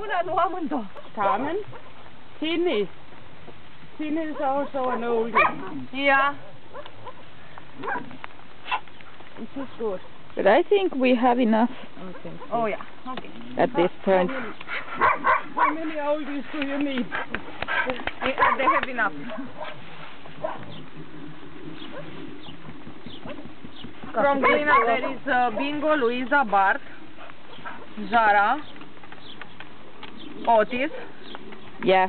Una nu amândouă. Carmen, Tini. Tini is also an oldie. Yeah. This is good. But I think we have enough Oh, yeah. Okay. at this point. How many oldies do you need? Yeah, They have enough. From Glina there is uh, Bingo, Luisa, Bart, Zara, Otis, Yeah.